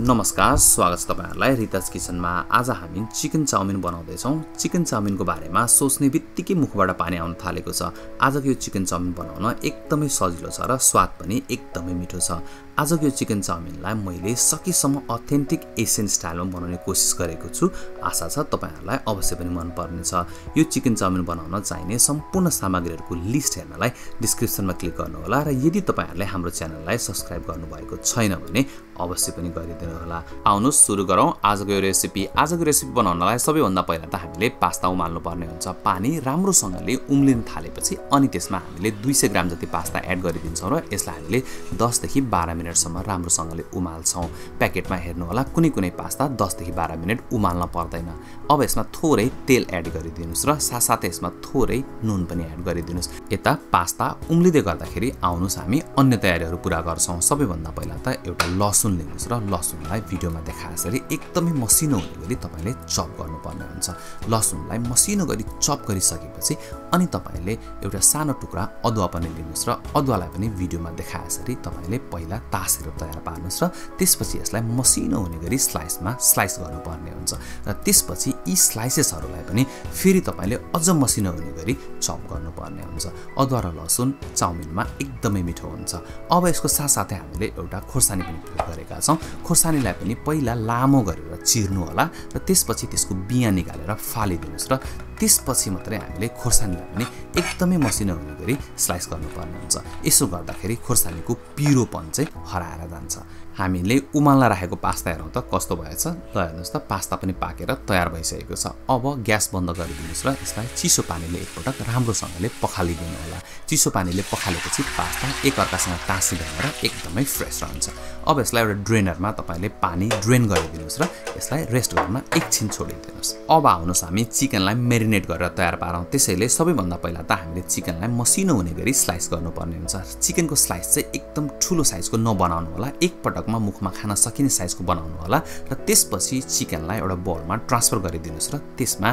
नमस्कार स्वागत छ तपाईँहरूलाई रिताज किचनमा। आज हामी चिकन चाउमिन बनाउँदैछौँ। चिकन चाउमिनको बारेमा सोच्ने बित्तिकै मुखबाट पानी आउन थालेको छ। आजको यो चिकन चाउमिन बनाउन एकदमै सजिलो छ र स्वाद पनि एकदमै मिठो छ। आजको यो चिकन चाउमिनलाई मैले सकेसम्म अथेन्टिक एसियन स्टाइलमा बनाउने कोसिस गरेको छु। आशा छ तपाईँहरूलाई अवश्य पनि मनपर्नेछ। यो चिकन चाउमिन बनाउन चाहिने सम्पूर्ण सामग्रीहरूको लिस्ट हेर्नलाई डिस्क्रिप्सनमा क्लिक गर्नुहोला र यदि तपाईँहरूले हाम्रो च्यानललाई सब्सक्राइब गर्नुभएको छैन भने अवश्य पनि गरिदिनु होला आउनुहोस् सुरु गरौँ। आजको यो रेसिपी आजको रेसिपी बनाउनलाई सबैभन्दा पहिला त हामीले पास्ता उमाल्नु पर्ने हुन्छ। पानी राम्रोसँगले उम्लिन थालेपछि अनि त्यसमा हामीले दुई सय ग्राम जति पास्ता एड गरिदिन्छौँ र यसलाई हामीले दसदेखि बाह्र मिनट मिनटसम्म राम्रोसँगले उमाल्छौँ। प्याकेटमा हेर्नु होला कुनै कुनै पास्ता दसदेखि बाह्र मिनट उमाल्न पर्दैन। अब यसमा थोरै तेल एड गरिदिनुहोस् र साथसाथै यसमा थोरै नुन पनि एड गरिदिनुहोस्। यता पास्ता उम्लिँदै गर्दाखेरि आउनुहोस् हामी अन्य तयारीहरू पुरा गर्छौँ। सबैभन्दा पहिला त एउटा लसुन लिनुहोस् र लसुनलाई भिडियोमा देखाएसरी एकदमै मसिनो हुने गरी तपाईँले चप गर्नुपर्ने हुन्छ। लसुनलाई मसिनो गरी चप गरिसकेपछि अनि तपाईँले एउटा सानो टुक्रा अदुवा पनि लिनुहोस् र अदुवालाई पनि भिडियोमा देखाएसरी तपाईँले पहिला तासेर तयार पार्नुहोस् र त्यसपछि यसलाई मसिनो हुने गरी स्लाइसमा स्लाइस गर्नुपर्ने हुन्छ र त्यसपछि यी स्लाइसेसहरूलाई पनि फेरि तपाईँले अझ मसिनो हुने गरी चप गर्नुपर्ने हुन्छ। अदुवा र लसुन चाउमिनमा एकदमै मिठो हुन्छ। अब यसको साथसाथै हामीले एउटा खोर्सानी पनि प्रयोग गरेका छौँ। खोर्सानीलाई पनि पहिला लामो गरेर चिर्नु होला र त्यसपछि त्यसको बिहा निकालेर फालिदिनुहोस् र त्यसपछि मात्रै हामीले खोर्सानीलाई पनि एकदमै मसिनो हुने गरी स्लाइस गर्नुपर्ने हुन्छ। यसो गर्दाखेरि खोर्सानीको पिरोपन चाहिँ हराएर जान्छ। हामीले उमाल्न राखेको पास्ता हेरौँ त कस्तो भएछ? ल हेर्नुहोस् त पास्ता पनि पाकेर तयार भइसकेको छ। अब ग्यास बन्द गरिदिनुहोस् र यसलाई चिसो पानीले एकपटक राम्रोसँगले पखालिदिनु होला। चिसो पानीले पखालेपछि पास्ता एकअर्कासँग टाँसिँदैन र एकदमै फ्रेस रहन्छ। अब यसलाई एउटा ड्रेनरमा तपाईँले पानी ड्रेन गरिदिनुहोस् र यसलाई रेस्ट गर्न एकछिन छोडिदिनुहोस्। अब आउनुहोस् हामी चिकनलाई मेरिनेट गरेर तयार पारौँ। त्यसैले सबैभन्दा पहिला त हामीले चिकनलाई मसिनो हुने गरी स्लाइस गर्नुपर्ने हुन्छ। चिकनको स्लाइस चाहिँ एकदम ठुलो साइजको नबनाउनु होला। एकपटक पटकमा मुखमा खान सकिने साइजको बनाउनु होला र त्यसपछि चिकनलाई एउटा बोलमा ट्रान्सफर गरिदिनुहोस् र त्यसमा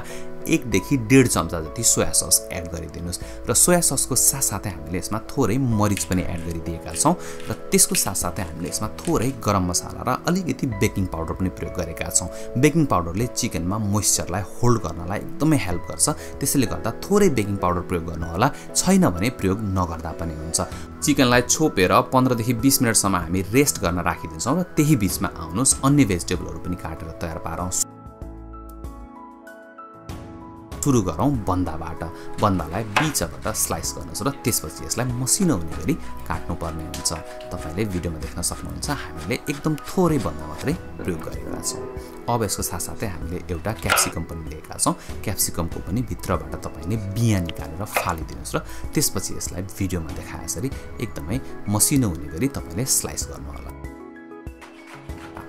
एकदेखि डेढ चम्चा जति सोया सस एड गरिदिनुहोस्। र सोया ससको साथसाथै हामीले यसमा थोरै मरिच पनि एड गरिदिएका छौँ र त्यसको साथसाथै हामीले यसमा थोरै गरम मसाला र अलिकति बेकिङ पाउडर पनि प्रयोग गरेका छौँ। बेकिङ पाउडरले चिकनमा मोइस्चरलाई होल्ड गर्नलाई एकदमै हेल्प गर्छ। त्यसैले गर्दा थोरै बेकिङ पाउडर प्रयोग गर्नुहोला छैन भने प्रयोग नगर्दा पनि हुन्छ। चिकनलाई छोपेर पन्ध्रदेखि बिस मिनटसम्म हामी रेस्ट गर्न राखिदिन्छौँ र त्यही बिचमा आउनुहोस्। अन्य भेजिटेबलहरू पनि काटेर तयार पारौँ। सुरु गरौँ बन्दाबाट। बन्दालाई बिचबाट स्लाइस गर्नुहोस् र त्यसपछि यसलाई मसिनो हुने गरी काट्नुपर्ने हुन्छ। तपाईँले भिडियोमा देख्न सक्नुहुन्छ हामीले एकदम थोरै बन्दा मात्रै प्रयोग गरेका छौँ अब यसको साथसाथै हामीले एउटा क्याप्सिकम पनि लिएका छौँ। क्याप्सिकमको पनि भित्रबाट तपाईँले बिहा निकालेर फालिदिनुहोस् र त्यसपछि यसलाई भिडियोमा देखाएसरी एकदमै मसिनो हुने गरी तपाईँले स्लाइस गर्नुहोला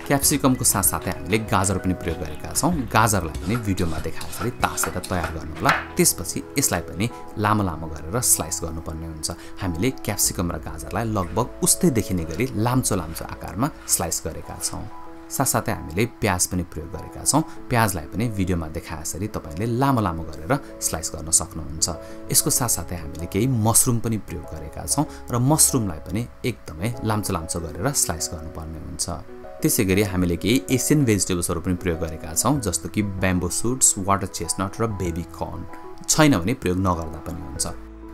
क्याप्सिकमको साथसाथै हामीले गाजर पनि प्रयोग गरेका छौँ। गाजरलाई पनि भिडियोमा देखाएसरी तासेर तयार गर्नुहोला। त्यसपछि यसलाई पनि लामो लामो गरेर स्लाइस गर्नुपर्ने हुन्छ। हामीले क्याप्सिकम र गाजरलाई लगभग उस्तै देखिने गरी लाम्चो लाम्चो आकारमा स्लाइस गरेका छौँ। साथसाथै हामीले प्याज पनि प्रयोग गरेका छौँ। प्याजलाई पनि भिडियोमा देखाएसरी तपाईँले लामो लामो गरेर स्लाइस गर्न सक्नुहुन्छ। यसको साथसाथै हामीले केही मसरुम पनि प्रयोग गरेका छौँ र मसरुमलाई पनि एकदमै लाम्चो लाम्चो गरेर स्लाइस गर्नुपर्ने हुन्छ। त्यसै गरी हामीले केही एसियन भेजिटेबल्सहरू पनि प्रयोग गरेका छौँ जस्तो कि ब्याम्बो सुट्स वाटर चेस्टनट र बेबी कर्न। छैन भने प्रयोग नगर्दा पनि हुन्छ।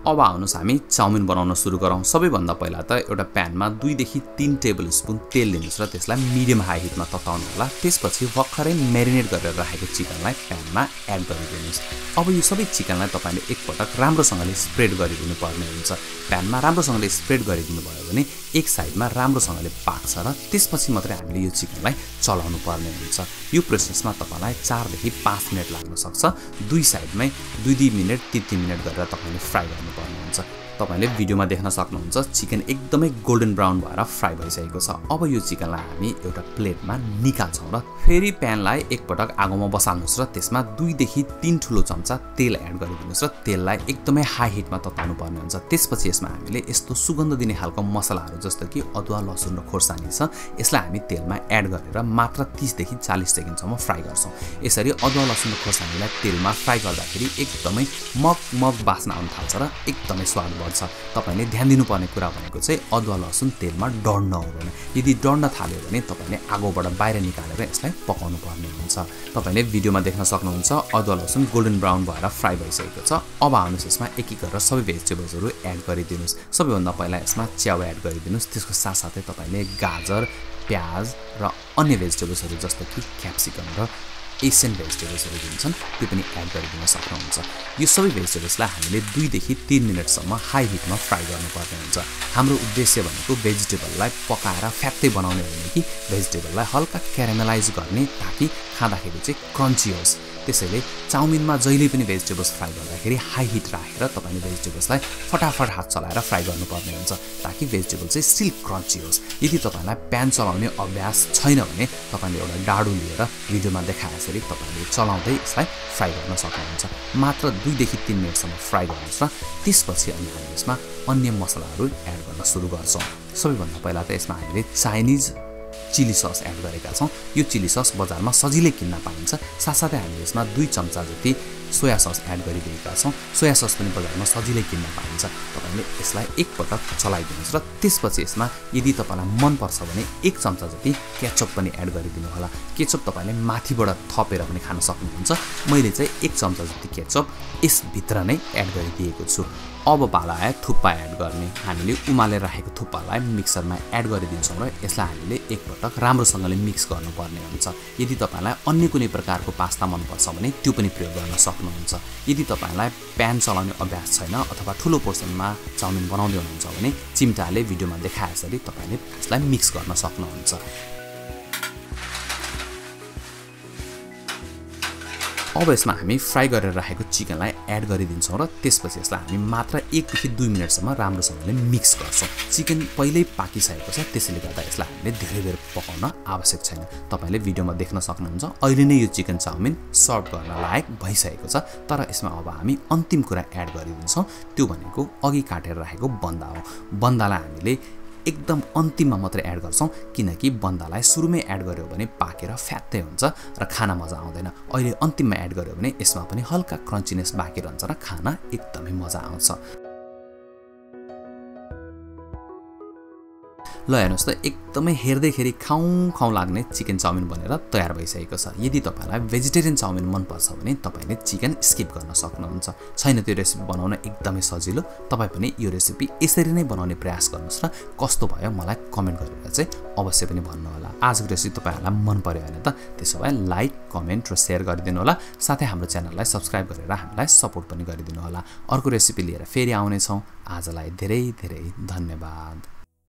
अब आउनुहोस् हामी चाउमिन बनाउन सुरु गरौँ। सबैभन्दा पहिला त एउटा प्यानमा दुईदेखि तिन टेबल स्पुन तेल लिनुहोस् र त्यसलाई मिडियम हाई हिटमा तताउनु होला। त्यसपछि भर्खरै मेरिनेट गरेर राखेको चिकनलाई प्यानमा एड गरिदिनुहोस्। अब यो सबै चिकनलाई तपाईँले एकपटक राम्रोसँगले स्प्रेड गरिदिनु पर्ने हुन्छ। प्यानमा राम्रोसँगले स्प्रेड गरिदिनु भयो भने एक साइडमा राम्रोसँगले पाक्छ र त्यसपछि मात्रै हामीले यो चिकनलाई चलाउनु पर्ने हुन्छ। यो प्रोसेसमा तपाईँलाई चारदेखि पाँच मिनट लाग्न सक्छ। दुई साइडमै दुई दुई मिनट तिन तिन मिनट गरेर तपाईँले फ्राई गर्नु गर्नुपर्ने हुन्छ। तपाईँले भिडियोमा देख्न सक्नुहुन्छ चिकन एकदमै गोल्डन ब्राउन भएर फ्राई भइसकेको छ। अब यो चिकनलाई हामी एउटा प्लेटमा निकाल्छौँ र फेरि प्यानलाई एकपटक आगोमा बसाल्नुहोस् र त्यसमा दुईदेखि तिन ठुलो चम्चा तेल एड गरिदिनुहोस् र तेललाई एकदमै हाई हिटमा तताउनु पर्ने हुन्छ। त्यसपछि यसमा हामीले यस्तो सुगन्ध दिने खालको मसलाहरू जस्तो कि अदुवा लसुन र खोर्सानी छ यसलाई हामी तेलमा एड गरेर मात्र तिसदेखि चालिस सेकेन्डसम्म फ्राई गर्छौँ। यसरी अदुवा लसुन र खोर्सानीलाई तेलमा फ्राई गर्दाखेरि एकदमै मग मग बास्न आउनु थाल्छ र एकदमै स्वाद बढ्छ तपाईँले ध्यान दिनुपर्ने कुरा भनेको चाहिँ अदुवा लसुन तेलमा डढ्न हुँदैन यदि डढ्न थाल्यो भने तपाईँले आगोबाट बाहिर निकालेर यसलाई पकाउनु पर्ने हुन्छ। तपाईँले भिडियोमा देख्न सक्नुहुन्छ अदुवा लसुन गोल्डन ब्राउन भएर फ्राई भइसकेको छ। अब आउनुहोस् यसमा एक एक गरेर सबै भेजिटेबल्सहरू एड गरिदिनुहोस्। सबैभन्दा पहिला यसमा च्याउ एड गरिदिनुहोस्। त्यसको साथसाथै तपाईँले गाजर प्याज र अन्य भेजिटेबल्सहरू जस्तो कि क्याप्सिकम र एसियन भेजिटेबल्सहरू हुन्छन् त्यो पनि एड गरिदिन सक्नुहुन्छ। यो सबै भेजिटेबल्सलाई हामीले दुईदेखि तिन मिनटसम्म हाई हिटमा फ्राई गर्नुपर्ने हुन्छ। हाम्रो उद्देश्य भनेको भेजिटेबललाई पकाएर फ्याक्दै बनाउने होइन कि भेजिटेबललाई हल्का क्यारामेलाइज गर्ने ताकि खाँदाखेरि चाहिँ क्रन्ची होस्। त्यसैले चाउमिनमा जहिले पनि भेजिटेबल्स फ्राई गर्दाखेरि हाई हिट राखेर तपाईँले भेजिटेबल्सलाई फटाफट हात चलाएर फ्राई गर्नुपर्ने हुन्छ ताकि भेजिटेबल चाहिँ स्टिल क्रन्ची होस्। यदि तपाईँलाई प्यान चलाउने अभ्यास छैन भने तपाईँले एउटा डाडु लिएर भिडियोमा देखाए यसरी तपाईँले चलाउँदै यसलाई फ्राई गर्न सक्नुहुन्छ। मात्र दुईदेखि तिन मिनटसम्म फ्राई गर्नुहोस् र त्यसपछि अनि हामी यसमा अन्य मसलाहरू एड गर्न सुरु गर्छौँ। सबैभन्दा पहिला त यसमा हामीले चाइनिज चिली सस एड गरेका छौँ। यो चिली सस बजारमा सजिलै किन्न पाइन्छ। साथसाथै हामीले यसमा दुई चम्चा जति सोया सस एड गरिदिएका छौँ। सोया सस पनि बजारमा सजिलै किन्न पाइन्छ। तपाईँले यसलाई एकपटक चलाइदिनुहोस् र त्यसपछि यसमा यदि तपाईँलाई मनपर्छ भने एक चम्चा जति केचप पनि एड गरिदिनु होला केचप तपाईँले माथिबाट थपेर पनि खान सक्नुहुन्छ। मैले चाहिँ एक चम्चा जति केचप यसभित्र नै एड गरिदिएको छु। अब आयो थुक्पा एड गर्ने हामीले उमालेर राखेको थुक्पालाई मिक्सरमा एड गरिदिन्छौँ र यसलाई हामीले एकपटक राम्रोसँगले मिक्स गर्नुपर्ने हुन्छ। यदि तपाईँलाई अन्य कुनै प्रकारको पास्ता मनपर्छ भने त्यो पनि प्रयोग गर्न सक्नुहुन्छ। यदि तपाईँलाई प्यान चलाउने अभ्यास छैन अथवा ठुलो पोर्सनमा चाउमिन बनाउँदै हुनुहुन्छ भने चिम्टाले भिडियोमा देखाए जसरी तपाईँले यसलाई मिक्स गर्न सक्नुहुन्छ। अब यसमा हामी फ्राई गरेर राखेको चिकनलाई एड गरिदिन्छौँ र त्यसपछि यसलाई हामी मात्र एकदेखि दुई मिनटसम्म राम्रोसँगले मिक्स गर्छौँ। चिकन पहिल्यै पाकिसकेको छ त्यसैले गर्दा यसलाई हामीले धेरै बेर पकाउन आवश्यक छैन। तपाईँले भिडियोमा देख्न सक्नुहुन्छ अहिले नै यो चिकन चाउमिन सर्भ गर्न लायक भइसकेको छ तर यसमा अब हामी अन्तिम कुरा एड गरिदिन्छौँ त्यो भनेको अघि काटेर राखेको बन्दा हो। बन्दालाई हामीले एकदम अन्तिममा मात्रै एड गर्छौँ किनकि बन्दालाई सुरुमै एड गऱ्यो भने पाकेर फ्यात्तै हुन्छ र खाना मजा आउँदैन। अहिले अन्तिममा एड गऱ्यो भने यसमा पनि हल्का क्रन्चिनेस बाँकी रहन्छ र खाना एकदमै मजा आउँछ। ल हेर्नुहोस् त एकदमै हेर्दैखेरि खाउँ खाउँ लाग्ने चिकन चाउमिन बनेर तयार भइसकेको छ। यदि तपाईँलाई भेजिटेरियन चाउमिन मनपर्छ भने तपाईँले चिकन स्किप गर्न सक्नुहुन्छ। छैन त्यो रेसिपी बनाउन एकदमै सजिलो। तपाईँ पनि यो रेसिपी यसरी नै बनाउने प्रयास गर्नुहोस् र कस्तो भयो मलाई कमेन्ट गरेर चाहिँ अवश्य पनि भन्नुहोला। आजको रेसिपी तपाईँहरूलाई मन पऱ्यो भने त त्यसो भए लाइक कमेन्ट र सेयर गरिदिनु होला। साथै हाम्रो च्यानललाई सब्सक्राइब गरेर हामीलाई सपोर्ट पनि गरिदिनु होला। अर्को रेसिपी लिएर फेरि आउनेछौँ। आजलाई धेरै धेरै धन्यवाद।